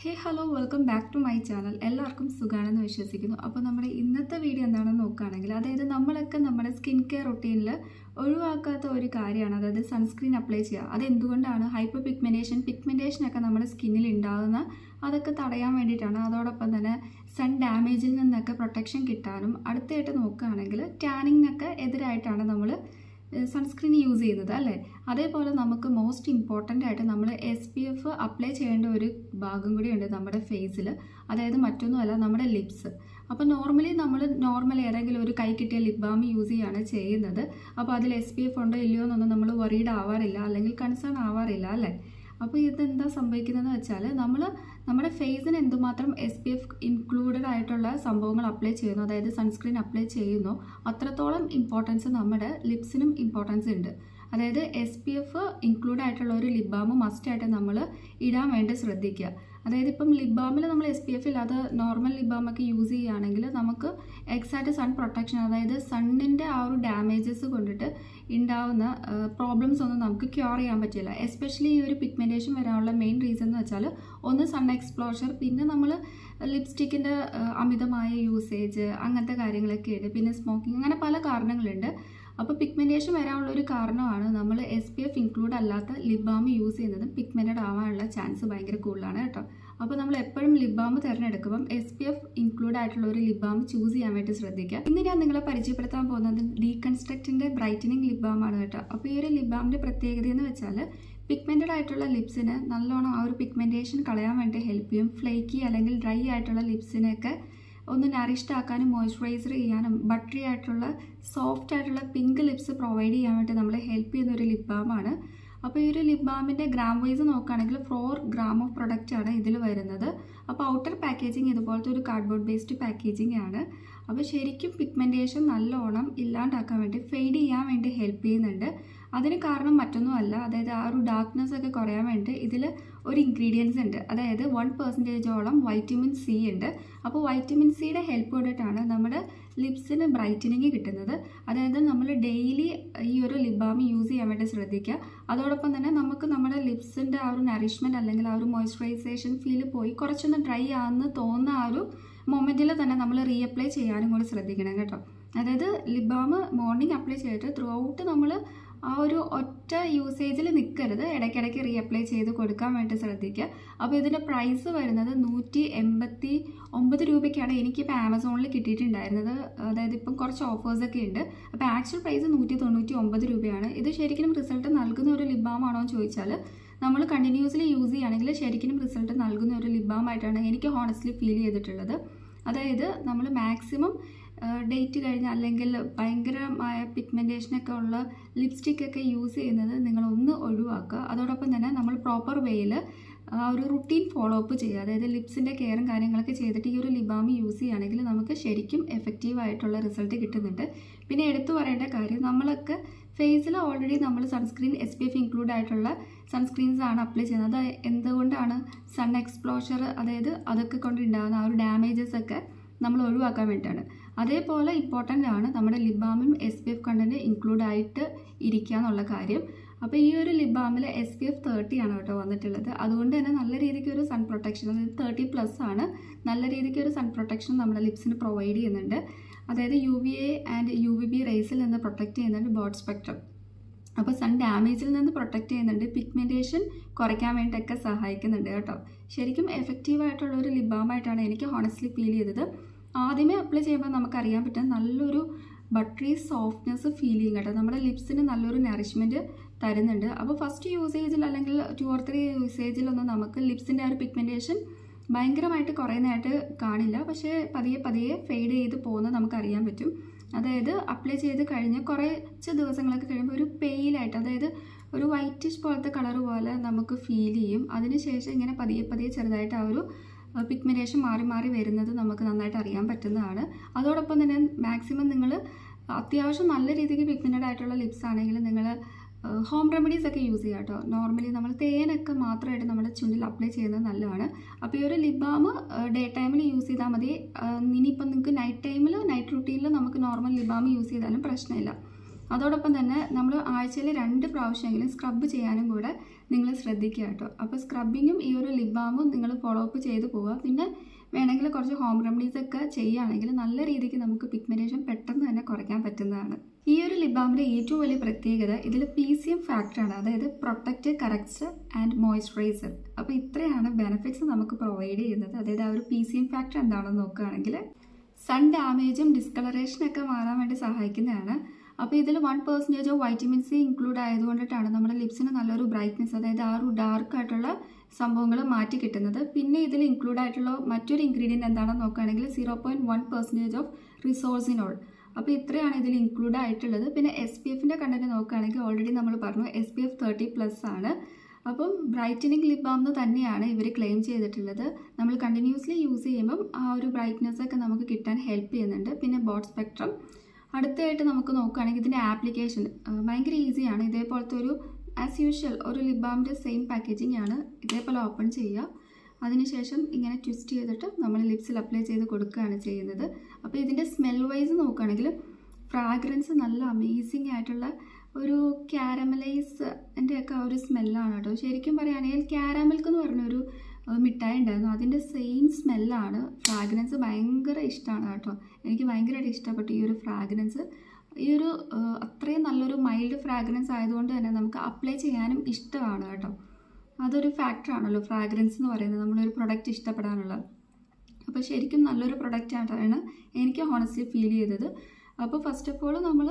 Hey hello welcome back to my channel. എല്ലാവർക്കും സുഖാണെന്ന് വിശ്വസിക്കുന്നു. അപ്പോൾ നമ്മുടെ ഇന്നത്തെ വീഡിയോ എന്താണെന്ന് നോക്കുകയാണെങ്കിൽ അതായത് നമ്മളൊക്കെ നമ്മുടെ സ്കിൻ കെയർ റൊട്ടീനിൽ ഒഴിവാക്കാത്ത ഒരു കാര്യമാണ്. അതായത് സൺസ്ക്രീൻ അപ്ലൈ ചെയ്യുക. അത് എന്തുകൊണ്ടാണ് ഹൈപ്പർ പിഗ്മെന്റേഷൻ ഒക്കെ നമ്മുടെ സ്കിന്നിൽ ഉണ്ടാകുന്ന അതൊക്കെ തടയാൻ വേണ്ടിയിട്ടാണ്. അതോടൊപ്പം തന്നെ സൺ ഡാമേജിൽ നിന്നൊക്കെ പ്രൊട്ടക്ഷൻ കിട്ടാനും അടുത്തായിട്ട് നോക്കുകയാണെങ്കിൽ ടാനിങ്ങിനൊക്കെ എതിരായിട്ടാണ് നമ്മൾ സൺസ്ക്രീൻ യൂസ് ചെയ്യുന്നത് അല്ലേ? അതേപോലെ നമുക്ക് മോസ്റ്റ് ഇമ്പോർട്ടന്റ് ആയിട്ട് നമ്മൾ എസ് പി എഫ് അപ്ലൈ ചെയ്യേണ്ട ഒരു ഭാഗം കൂടിയുണ്ട് നമ്മുടെ ഫേസിൽ അതായത് മറ്റൊന്നുമല്ല നമ്മുടെ ലിപ്സ് അപ്പോൾ നോർമലി നമ്മൾ നോർമൽ ഏതെങ്കിലും ഒരു കൈ കിട്ടിയ ലിപ് ബാം യൂസ് ചെയ്യുകയാണ് ചെയ്യുന്നത്. അപ്പോൾ അതിൽ എസ് പി എഫ് ഉണ്ടോ ഇല്ലയോ എന്നൊന്നും നമ്മൾ വറീഡ് ആവാറില്ല. അല്ലെങ്കിൽ കൺസേൺ ആവാറില്ല അല്ലേ? അപ്പോൾ ഇതെന്താ സംഭവിക്കുന്നതെന്ന് വെച്ചാൽ നമ്മൾ നമ്മുടെ ഫേസിന് എന്തുമാത്രം എസ് പി എഫ് ഇൻക്ലൂഡഡ് ആയിട്ടുള്ള സംഭവങ്ങൾ അപ്ലൈ ചെയ്യുന്നു അതായത് സൺസ്ക്രീൻ അപ്ലൈ ചെയ്യുന്നു അത്രത്തോളം ഇമ്പോർട്ടൻസ് നമ്മുടെ ലിപ്സിനും ഇമ്പോർട്ടൻസ് ഉണ്ട്. അതായത് എസ് പി എഫ് ഇൻക്ലൂഡ് ആയിട്ടുള്ള ഒരു ലിബാമ് മസ്റ്റായിട്ട് നമ്മൾ ഇടാൻ വേണ്ടി ശ്രദ്ധിക്കുക. അതായത് ഇപ്പം ലിപ് നമ്മൾ എസ് പി എഫ് ഇല്ലാതെ നോർമൽ ലിപ് യൂസ് ചെയ്യുകയാണെങ്കിൽ നമുക്ക് എക്സാക്റ്റ് സൺ പ്രൊട്ടക്ഷൻ അതായത് സണ്ണിന്റെ ആ ഒരു ഡാമേജസ് കൊണ്ടിട്ട് ഉണ്ടാവുന്ന പ്രോബ്ലംസ് ഒന്നും നമുക്ക് ക്യൂർ ചെയ്യാൻ പറ്റില്ല. എസ്പെഷ്യലി ഈ ഒരു പിഗ്മെന്റേഷൻ വരാനുള്ള മെയിൻ റീസൺ എന്ന് വെച്ചാൽ ഒന്ന് സൺ എക്സ്പ്ലോഷർ പിന്നെ നമ്മൾ ലിപ്സ്റ്റിക്കിന്റെ അമിതമായ യൂസേജ് അങ്ങനത്തെ കാര്യങ്ങളൊക്കെ ഉണ്ട് പിന്നെ സ്മോക്കിംഗ് അങ്ങനെ പല കാരണങ്ങളുണ്ട്. അപ്പോൾ പിഗ്മെന്റേഷൻ വരാനുള്ള ഒരു കാരണമാണ് നമ്മൾ എസ് പി എഫ് ഇൻക്ലൂഡ് അല്ലാത്ത ലിപ് ബാം യൂസ് ചെയ്യുന്നതും പിഗ്മെന്റഡ് ആവാനുള്ള ചാൻസ് ഭയങ്കര കൂടുതലാണ് കേട്ടോ. അപ്പോൾ നമ്മൾ എപ്പോഴും ലിപ് ബാം തിരഞ്ഞെടുക്കുമ്പം എസ് പി എഫ് ഇൻക്ലൂഡ് ആയിട്ടുള്ള ഒരു ലിപ് ബാം ചൂസ് ചെയ്യാൻ വേണ്ടി ശ്രദ്ധിക്കുക. ഇന്ന് ഞാൻ നിങ്ങളെ പരിചയപ്പെടുത്താൻ പോകുന്നത് ഡീകൺസ്ട്രക്റ്റിന്റെ ബ്രൈറ്റനിങ് ആണ് കേട്ടോ. അപ്പോൾ ഈ ഒരു ലിപ് ബാമിന്റെ പ്രത്യേകത എന്ന് വെച്ചാൽ പിഗ്മെന്റഡ് ആയിട്ടുള്ള ലിപ്സിന് നല്ലോണം ആ ഒരു പിഗ്മെന്റേഷൻ കളയാൻ വേണ്ടി ഹെൽപ്പ് ചെയ്യും. ഫ്ലേക്കി അല്ലെങ്കിൽ ഡ്രൈ ആയിട്ടുള്ള ലിപ്സിനെയൊക്കെ ഒന്ന് നറിഷ്ഡ് ആക്കാനും മോയ്സ്ചറൈസർ ചെയ്യാനും ബട്ടറി ആയിട്ടുള്ള സോഫ്റ്റ് ആയിട്ടുള്ള പിങ്ക് ലിപ്സ് പ്രൊവൈഡ് ചെയ്യാൻ വേണ്ടി നമ്മളെ ഹെൽപ്പ് ചെയ്യുന്ന ഒരു ലിപ് ബാമാണ് അപ്പോൾ ഈ ഒരു ലിപ് ബാമിന്റെ ഗ്രാം വൈസ് നോക്കുകയാണെങ്കിൽ ഫോർ ഗ്രാം ഓഫ് പ്രൊഡക്റ്റ് ആണ് ഇതിൽ വരുന്നത്. അപ്പോൾ ഔട്ടർ പാക്കേജിങ് ഇതുപോലത്തെ ഒരു കാർഡ്ബോർഡ് ബേസ്ഡ് പാക്കേജിംഗ് ആണ്. അപ്പോൾ ശരിക്കും പിഗ്മെന്റേഷൻ നല്ലോണം ഇല്ലാണ്ടാക്കാൻ വേണ്ടി ഫെയ്ഡ് ചെയ്യാൻ വേണ്ടി ഹെൽപ്പ് ചെയ്യുന്നുണ്ട്. അതിന് കാരണം മറ്റൊന്നുമല്ല. അതായത് ആ ഒരു ഡാർക്ക്നെസ് ഒക്കെ കുറയാൻ വേണ്ടി ഇതിൽ ഒരു ഇൻഗ്രീഡിയൻസ് ഉണ്ട്. അതായത് വൺ പെർസെന്റേജോളം വൈറ്റമിൻ സി ഉണ്ട്. അപ്പോൾ വൈറ്റമിൻ സിയുടെ ഹെൽപ്പ് കൊണ്ടിട്ടാണ് നമ്മുടെ ലിപ്സിന് ബ്രൈറ്റനിങ് കിട്ടുന്നത്. അതായത് നമ്മൾ ഡെയിലി ഈ ഒരു ലിപ് ബാം യൂസ് ചെയ്യാൻ വേണ്ടി ശ്രദ്ധിക്കുക. അതോടൊപ്പം തന്നെ നമുക്ക് നമ്മുടെ ലിപ്സിന്റെ ആ ഒരു നറിഷ്മെന്റ് അല്ലെങ്കിൽ ആ ഒരു മോയ്സ്ചറൈസേഷൻ ഫീൽ പോയി കുറച്ചൊന്ന് ഡ്രൈ ആണെന്ന് തോന്നുന്ന ആ ഒരു മൊമെന്റിൽ തന്നെ നമ്മൾ റീഅപ്ലൈ ചെയ്യാനും കൂടി ശ്രദ്ധിക്കണം കേട്ടോ. അതായത് ലിപ് ബാം മോർണിംഗ് അപ്ലൈ ചെയ്തിട്ട് ത്രൂ ഔട്ട് നമ്മൾ ആ ഒരു ഒറ്റ യൂസേജിൽ നിൽക്കരുത് ഇടയ്ക്കിടയ്ക്ക് റീഅപ്ലൈ ചെയ്ത് കൊടുക്കാൻ വേണ്ടി ശ്രദ്ധിക്കുക. അപ്പോൾ ഇതിന്റെ പ്രൈസ് വരുന്നത് നൂറ്റി എൺപത്തി ഒമ്പത് രൂപയ്ക്കാണ് എനിക്കിപ്പോൾ ആമസോണിൽ കിട്ടിയിട്ടുണ്ടായിരുന്നത്. അതായത് ഇപ്പം കുറച്ച് ഓഫേഴ്സൊക്കെ ഉണ്ട്. അപ്പോൾ ആക്ച്വൽ പ്രൈസ് നൂറ്റി തൊണ്ണൂറ്റി ഒമ്പത് രൂപയാണ്. ഇത് ശരിക്കും റിസൾട്ട് നൽകുന്ന ഒരു ആണോ എന്ന് ചോദിച്ചാൽ നമ്മൾ കണ്ടിന്യൂസ്ലി യൂസ് ചെയ്യുകയാണെങ്കിൽ ശരിക്കും റിസൾട്ട് നൽകുന്ന ഒരു ആയിട്ടാണ് എനിക്ക് ഹോണസ്റ്റ്ലി ഫീൽ ചെയ്തിട്ടുള്ളത്. അതായത് നമ്മൾ മാക്സിമം ഡേറ്റ് കഴിഞ്ഞ അല്ലെങ്കിൽ ഭയങ്കരമായ പിഗ്മെന്റേഷനൊക്കെ ഉള്ള ലിപ്സ്റ്റിക്കൊക്കെ യൂസ് ചെയ്യുന്നത് നിങ്ങളൊന്ന് ഒഴിവാക്കുക. അതോടൊപ്പം തന്നെ നമ്മൾ പ്രോപ്പർ വേയിൽ ആ ഒരു റുട്ടീൻ ഫോളോ അപ്പ് ചെയ്യുക. അതായത് ലിപ്സിന്റെ കെയറും കാര്യങ്ങളൊക്കെ ചെയ്തിട്ട് ഈ ഒരു ലിബാം യൂസ് ചെയ്യുകയാണെങ്കിൽ നമുക്ക് ശരിക്കും എഫക്റ്റീവ് ആയിട്ടുള്ള റിസൾട്ട് കിട്ടുന്നുണ്ട്. പിന്നെ എടുത്തു പറയേണ്ട കാര്യം നമ്മളൊക്കെ ഫേസിൽ ഓൾറെഡി നമ്മൾ sunscreen S P F include ആയിട്ടുള്ള സൺസ്ക്രീൻസ് ആണ് അപ്ലൈ ചെയ്യുന്നത്. അത് എന്തുകൊണ്ടാണ് സൺ എക്സ്പ്ലോഷർ അതായത് അതൊക്കെ കൊണ്ടുണ്ടാകുന്ന ആ ഒരു ഡാമേജസ് ഒക്കെ നമ്മൾ ഒഴിവാക്കാൻ വേണ്ടിയിട്ടാണ്. അതേപോലെ ഇമ്പോർട്ടന്റ് ആണ് നമ്മുടെ ലിബാമിൽ S P F content include ആയിട്ട് ഇരിക്കുക എന്നുള്ള കാര്യം. അപ്പോൾ ഈ ഒരു ലിബാമിൽ എസ് പി എഫ് തേർട്ടി ആണ് കേട്ടോ വന്നിട്ടുള്ളത്. അതുകൊണ്ട് തന്നെ നല്ല രീതിക്ക് ഒരു സൺ പ്രൊട്ടക്ഷൻ അതായത് തേർട്ടി പ്ലസ് ആണ്. നല്ല രീതിക്ക് ഒരു സൺ പ്രൊട്ടക്ഷൻ നമ്മുടെ ലിപ്സിന് പ്രൊവൈഡ് ചെയ്യുന്നുണ്ട്. അതായത് U V A and U V B റേസിൽ നിന്ന് പ്രൊട്ടക്റ്റ് ചെയ്യുന്നുണ്ട് ബോഡ് സ്പെക്ട്രം അപ്പോൾ സൺ ഡാമേജിൽ നിന്ന് പ്രൊട്ടക്റ്റ് ചെയ്യുന്നുണ്ട്. പിഗ്മെന്റേഷൻ കുറയ്ക്കാൻ വേണ്ടിയൊക്കെ സഹായിക്കുന്നുണ്ട് കേട്ടോ. ശരിക്കും എഫക്റ്റീവ് ആയിട്ടുള്ള ഒരു ലിബാമായിട്ടാണ് എനിക്ക് ഹോണസ്റ്റ്ലി ഫീൽ ചെയ്തത്. ആദ്യമേ അപ്ലൈ ചെയ്യുമ്പോൾ നമുക്കറിയാൻ പറ്റും നല്ലൊരു ബട്ടറി സോഫ്റ്റ്നെസ് ഫീൽ ചെയ്യും കേട്ടോ. നമ്മുടെ ലിപ്സിന് നല്ലൊരു നറിഷ്മെന്റ് തരുന്നുണ്ട്. അപ്പോൾ ഫസ്റ്റ് യൂസേജിൽ അല്ലെങ്കിൽ ടു ഓർ ത്രീ യൂസേജിലൊന്നും നമുക്ക് ലിപ്സിന്റെ ആ ഒരു പിഗ്മെന്റേഷൻ ഭയങ്കരമായിട്ട് കുറയുന്നതായിട്ട് കാണില്ല. പക്ഷേ പതിയെ പതിയെ ഫെയ്ഡ് ചെയ്ത് പോകുന്നത് നമുക്കറിയാൻ പറ്റും. അതായത് അപ്ലൈ ചെയ്ത് കഴിഞ്ഞ് കുറച്ച് ദിവസങ്ങളൊക്കെ കഴിയുമ്പോൾ ഒരു പെയിലായിട്ട് അതായത് ഒരു വൈറ്റിഷ് പോലത്തെ കളർ പോലെ നമുക്ക് ഫീൽ ചെയ്യും. അതിനുശേഷം ഇങ്ങനെ പതിയെ പതിയെ ചെറുതായിട്ട് ആ ഒരു പിഗ്മെന്റേഷൻ മാറി മാറി വരുന്നത് നമുക്ക് നന്നായിട്ട് അറിയാൻ പറ്റുന്നതാണ്. അതോടൊപ്പം തന്നെ മാക്സിമം നിങ്ങൾ അത്യാവശ്യം നല്ല രീതിക്ക് പിഗ്മെന്റഡ് ആയിട്ടുള്ള ലിപ്സ് ആണെങ്കിൽ നിങ്ങൾ ഹോം റെമഡീസ് ഒക്കെ യൂസ് ചെയ്യുക കേട്ടോ. നോർമലി നമ്മൾ തേനൊക്കെ മാത്രമായിട്ട് നമ്മുടെ ചുണ്ടിൽ അപ്ലൈ ചെയ്യുന്നത് നല്ലതാണ്. അപ്പോൾ ഈ ഒരു ലിപ് ബാം ഡേ ടൈമിൽ യൂസ് ചെയ്താൽ മതി. ഇനിയിപ്പം നിങ്ങൾക്ക് നൈറ്റ് ടൈമിൽ നൈറ്റ് റുട്ടീനിൽ നമുക്ക് നോർമൽ ലിപ് ബാം യൂസ് ചെയ്താലും പ്രശ്നമില്ല. അതോടൊപ്പം തന്നെ നമ്മൾ ആഴ്ചയിൽ രണ്ട് പ്രാവശ്യമെങ്കിലും സ്ക്രബ് ചെയ്യാനും കൂടെ നിങ്ങൾ ശ്രദ്ധിക്കുക കേട്ടോ. അപ്പോൾ സ്ക്രബിങ്ങും ഈ ഒരു ലിപ് ബാമും നിങ്ങൾ ഫോളോ അപ്പ് ചെയ്ത് പോവുക. പിന്നെ വേണമെങ്കിൽ കുറച്ച് ഹോം റെമഡീസ് ഒക്കെ ചെയ്യുകയാണെങ്കിൽ നല്ല രീതിക്ക് നമുക്ക് പിഗ്മെന്റേഷൻ പെട്ടെന്ന് തന്നെ കുറയ്ക്കാൻ പറ്റുന്നതാണ്. ഈ ഒരു ലിപ് ബാമിന്റെ ഏറ്റവും വലിയ പ്രത്യേകത ഇതിൽ പി സി എം ഫാക്ടറാണ് അതായത് പ്രൊട്ടക്റ്റ് കറക്റ്റ് ആൻഡ് മോയ്സ്ചറൈസർ അപ്പോൾ ഇത്രയാണ് ബെനിഫിറ്റ്സ് നമുക്ക് പ്രൊവൈഡ് ചെയ്യുന്നത്. അതായത് ആ ഒരു പി സി എം ഫാക്ടർ എന്താണെന്ന് നോക്കുകയാണെങ്കിൽ സൺ ഡാമേജും ഡിസ്കളറേഷനൊക്കെ മാറാൻ വേണ്ടി സഹായിക്കുന്നതാണ്. അപ്പോൾ ഇതിൽ one percentage of vitamin C include ആയതുകൊണ്ടിട്ടാണ് നമ്മുടെ ലിപ്സിന് നല്ലൊരു ബ്രൈറ്റ്നെസ് അതായത് ആ ഒരു ഡാർക്ക് ആയിട്ടുള്ള സംഭവങ്ങൾ മാറ്റി കിട്ടുന്നത്. പിന്നെ ഇതിൽ ഇൻക്ലൂഡ് ആയിട്ടുള്ള മറ്റൊരു ഇൻഗ്രീഡിയന്റ് എന്താണെന്ന് നോക്കുകയാണെങ്കിൽ zero point one percentage of resorcinol അപ്പോൾ ഇത്രയാണ് ഇതിൽ ഇൻക്ലൂഡ് ആയിട്ടുള്ളത്. പിന്നെ എസ് പി എഫിന്റെ കണ്ടന്റ് നോക്കുകയാണെങ്കിൽ ഓൾറെഡി നമ്മൾ പറഞ്ഞു S P F thirty plus ആണ്. അപ്പം ബ്രൈറ്റനിങ് ലിപ് ബാം തന്നെയാണ് ഇവർ ക്ലെയിം ചെയ്തിട്ടുള്ളത്. നമ്മൾ കണ്ടിന്യൂസ്ലി യൂസ് ചെയ്യുമ്പം ആ ഒരു ബ്രൈറ്റ്നെസ് ഒക്കെ നമുക്ക് കിട്ടാൻ ഹെൽപ്പ് ചെയ്യുന്നുണ്ട്. പിന്നെ ബോട്ട് സ്പെക്ട്രം അടുത്തായിട്ട് നമുക്ക് നോക്കുകയാണെങ്കിൽ ഇതിന്റെ ആപ്ലിക്കേഷൻ ഭയങ്കര ഈസിയാണ്. ഇതേപോലത്തെ ഒരു ആസ് യൂഷ്വൽ ഒരു ലിബാമിന്റെ ബാമിന്റെ സെയിം പാക്കേജിംഗ് ആണ് ഇതേപോലെ ഓപ്പൺ ചെയ്യുക. അതിനുശേഷം ഇങ്ങനെ ട്വിസ്റ്റ് ചെയ്തിട്ട് നമ്മൾ ലിപ്സിൽ അപ്ലൈ ചെയ്ത് കൊടുക്കുകയാണ് ചെയ്യുന്നത്. അപ്പോൾ ഇതിന്റെ സ്മെൽ വൈസ് നോക്കുകയാണെങ്കിൽ ഫ്രാഗ്രൻസ് നല്ല അമേസിങ് ആയിട്ടുള്ള ഒരു ക്യാരമലൈസ് ഒക്കെ ഒരു സ്മെല്ലാണ് കേട്ടോ. ശരിക്കും പറയുകയാണെങ്കിൽ ക്യാരമൽക്ക് എന്ന് പറഞ്ഞൊരു മിഠായി ഉണ്ടായിരുന്നു. അതിന്റെ സെയിം സ്മെല്ലാണ്. ഫ്രാഗ്രൻസ് ഭയങ്കര ഇഷ്ടമാണ് കേട്ടോ. എനിക്ക് ഭയങ്കരമായിട്ട് ഇഷ്ടപ്പെട്ടു ഈ ഒരു ഫ്രാഗ്രൻസ്. ഈ ഒരു അത്രയും നല്ലൊരു മൈൽഡ് ഫ്രാഗ്രൻസ് ആയതുകൊണ്ട് തന്നെ നമുക്ക് അപ്ലൈ ചെയ്യാനും ഇഷ്ടമാണ് കേട്ടോ. അതൊരു ഫാക്ടറാണല്ലോ ഫ്രാഗ്രൻസ് എന്ന് പറയുന്നത്. നമ്മളൊരു പ്രൊഡക്റ്റ് ഇഷ്ടപ്പെടാനുള്ള അപ്പോൾ ശരിക്കും നല്ലൊരു പ്രൊഡക്റ്റ് ആയിട്ടാണ് എനിക്ക് ഹോണസ്റ്റ്ലി ഫീൽ ചെയ്തത്. അപ്പോൾ ഫസ്റ്റ് ഓഫ് ഓൾ നമ്മൾ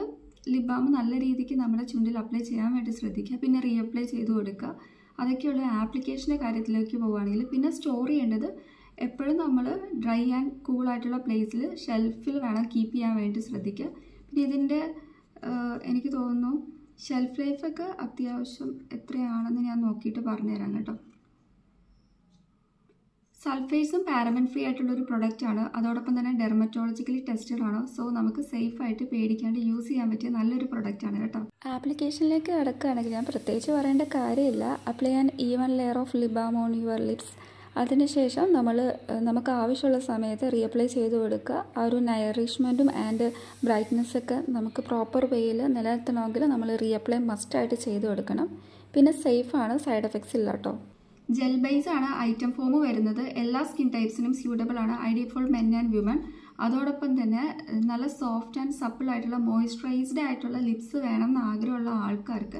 ലിപ് ബാം നല്ല രീതിക്ക് നമ്മുടെ ചുണ്ടിൽ അപ്ലൈ ചെയ്യാൻ വേണ്ടി ശ്രദ്ധിക്കുക. പിന്നെ റീഅപ്ലൈ ചെയ്ത് കൊടുക്കുക. അതൊക്കെയുള്ള ആപ്ലിക്കേഷന്റെ കാര്യത്തിലേക്ക് പോവുകയാണെങ്കിൽ പിന്നെ സ്റ്റോർ ചെയ്യേണ്ടത് എപ്പോഴും നമ്മൾ ഡ്രൈ ആൻഡ് കൂളായിട്ടുള്ള പ്ലേസിൽ ഷെൽഫിൽ വേണം കീപ്പ് ചെയ്യാൻ വേണ്ടി ശ്രദ്ധിക്കുക. പിന്നെ ഇതിന്റെ എനിക്ക് തോന്നുന്നു ഷെൽഫ് ലൈഫൊക്കെ അത്യാവശ്യം എത്രയാണെന്ന് ഞാൻ നോക്കിയിട്ട് പറഞ്ഞു പറഞ്ഞുതരാം കേട്ടോ. സൾഫേസും പാരബൻ ഫ്രീ ആയിട്ടുള്ള ഒരു പ്രൊഡക്റ്റ് ആണ്. അതോടൊപ്പം തന്നെ ഡെർമറ്റോളജിക്കലി ടെസ്റ്റഡ് ആണ്? സോ നമുക്ക് സേഫ് ആയിട്ട് പേടിക്കാണ്ട് യൂസ് ചെയ്യാൻ പറ്റിയ നല്ലൊരു പ്രൊഡക്റ്റ് ആണ് കേട്ടോ. ആപ്ലിക്കേഷനിലേക്ക് കിടക്കുകയാണെങ്കിൽ ഞാൻ പ്രത്യേകിച്ച് പറയേണ്ട കാര്യമില്ല. അപ്ലൈ ചെയ്യാൻ even layer of lip balm on your lips അതിനുശേഷം നമ്മൾ നമുക്ക് ആവശ്യമുള്ള സമയത്ത് റീഅപ്ലൈ ചെയ്ത് കൊടുക്കുക. ആ ഒരു നയറിഷ്മെന്റും ആൻഡ് ബ്രൈറ്റ്നെസ്സൊക്കെ നമുക്ക് പ്രോപ്പർ വേയിൽ നിലനിർത്തണമെങ്കിൽ നമ്മൾ റീഅപ്ലൈ മസ്റ്റായിട്ട് ചെയ്ത് കൊടുക്കണം. പിന്നെ സേഫാണ് സൈഡ് എഫക്ട്സ് ഇല്ല കേട്ടോ ജെൽ ബേസ് ആണ് ഐറ്റം ഫോം വരുന്നത്. എല്ലാ സ്കിൻ ടൈപ്സിനും സ്യൂട്ടബിൾ ആണ്. Idea for men and women അതോടൊപ്പം തന്നെ നല്ല സോഫ്റ്റ് ആൻഡ് സപ്പിൾ ആയിട്ടുള്ള മോയ്സ്ചറൈസ്ഡ് ആയിട്ടുള്ള ലിപ്സ് വേണം എന്ന് ആഗ്രഹമുള്ള ആൾക്കാർക്ക്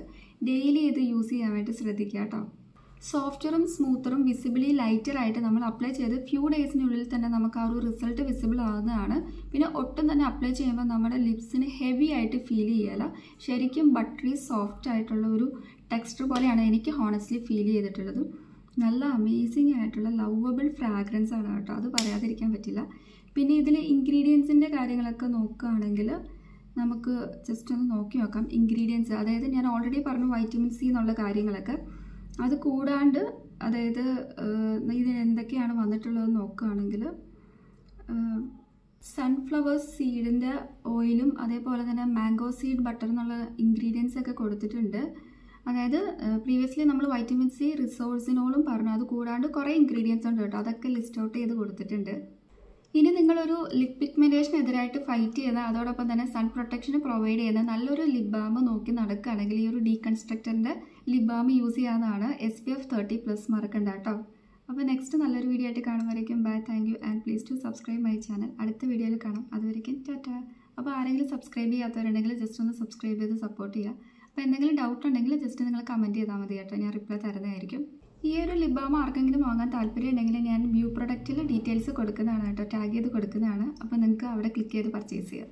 ഡെയിലി ഇത് യൂസ് ചെയ്യാൻ വേണ്ടി ശ്രദ്ധിക്കുക കേട്ടോ സോഫ്റ്ററും സ്മൂത്തറും വിസിബിളി ലൈറ്റർ ആയിട്ട് നമ്മൾ അപ്ലൈ ചെയ്ത് ഫ്യൂ ഡേയ്സിനുള്ളിൽ തന്നെ നമുക്ക് ആ ഒരു റിസൾട്ട് വിസിബിൾ ആകുന്നതാണ് പിന്നെ ഒട്ടും തന്നെ അപ്ലൈ ചെയ്യുമ്പോൾ നമ്മുടെ ലിപ്സിന് ഹെവി ആയിട്ട് ഫീൽ ചെയ്യല. ശരിക്കും ബട്ടറി സോഫ്റ്റ് ആയിട്ടുള്ള ഒരു ടെക്സ്റ്റർ പോലെയാണ് എനിക്ക് ഹോണസ്റ്റ്ലി ഫീൽ ചെയ്തിട്ടുള്ളത്. നല്ല അമേസിംഗ് ആയിട്ടുള്ള ലവബിൾ ഫ്രാഗ്രൻസ് ആണ് കേട്ടോ. അത് പറയാതിരിക്കാൻ പറ്റില്ല. പിന്നെ ഇതിൽ ഇൻഗ്രീഡിയൻസിന്റെ കാര്യങ്ങളൊക്കെ നോക്കുകയാണെങ്കിൽ നമുക്ക് ജസ്റ്റ് ഒന്ന് നോക്കി നോക്കാം. ഇൻഗ്രീഡിയൻസ് അതായത് ഞാൻ ഓൾറെഡി പറഞ്ഞു വൈറ്റമിൻ സി എന്നുള്ള കാര്യങ്ങളൊക്കെ. അത് കൂടാണ്ട് അതായത് ഇതിന് എന്തൊക്കെയാണ് വന്നിട്ടുള്ളതെന്ന് നോക്കുകയാണെങ്കിൽ സൺഫ്ലവർ സീഡിന്റെ ഓയിലും അതേപോലെ തന്നെ മാംഗോ സീഡ് ബട്ടർ എന്നുള്ള ഇൻഗ്രീഡിയൻസ് ഒക്കെ കൊടുത്തിട്ടുണ്ട്. അതായത് പ്രീവിയസ്ലി നമ്മൾ വൈറ്റമിൻ സി റിസോഴ്സിനോളും പറഞ്ഞു. അത് കൂടാണ്ട് കുറേ ഇൻഗ്രീഡിയൻസ് ഉണ്ട് കേട്ടോ. അതൊക്കെ ലിസ്റ്റ് ഔട്ട് ചെയ്ത് കൊടുത്തിട്ടുണ്ട്. ഇനി നിങ്ങളൊരു ലിപ് പിഗ്മെന്റേഷനെതിരായിട്ട് ഫൈറ്റ് ചെയ്യുന്ന അതോടൊപ്പം തന്നെ സൺ പ്രൊട്ടക്ഷന് പ്രൊവൈഡ് ചെയ്യുന്ന നല്ലൊരു ലിപ് ബാം നോക്കി നടക്കുകയാണെങ്കിൽ ഈ ഒരു ഡീകൺസ്ട്രക്ടറിന്റെ ബാം യൂസ് ചെയ്യാവുന്നതാണ് S P F thirty plus മറക്കണ്ട കേട്ടോ അപ്പോൾ നെക്സ്റ്റ് നല്ലൊരു വീഡിയോ ആയിട്ട് കാണുമ്പോഴേക്കും bye thank you and please to subscribe my channel അടുത്ത വീഡിയോയിൽ കാണാം. അതുവരേക്കും ടാറ്റ. അപ്പോൾ ആരെങ്കിലും സബ്സ്ക്രൈബ് ചെയ്യാത്തവരുണ്ടെങ്കിൽ ജസ്റ്റ് ഒന്ന് സബ്സ്ക്രൈബ് ചെയ്ത് സപ്പോർട്ട് ചെയ്യുക അപ്പോൾ എന്തെങ്കിലും ഡൗട്ട് ഉണ്ടെങ്കിൽ ജസ്റ്റ് നിങ്ങൾ കമന്റ് ചെയ്താൽ മതി കേട്ടോ ഞാൻ റിപ്ലൈ തരുന്നതായിരിക്കും. ഈ ഒരു ലിബാമ ആർക്കെങ്കിലും വാങ്ങാൻ താല്പര്യം ഉണ്ടെങ്കിൽ ഞാൻ വ്യൂ പ്രൊഡക്റ്റിൽ ഡീറ്റെയിൽസ് കൊടുക്കുന്നതാണ് കേട്ടോ ടാഗ് ചെയ്ത് കൊടുക്കുന്നതാണ്. അപ്പോൾ നിങ്ങൾക്ക് അവിടെ ക്ലിക്ക് ചെയ്ത് പർച്ചേസ് ചെയ്യാം.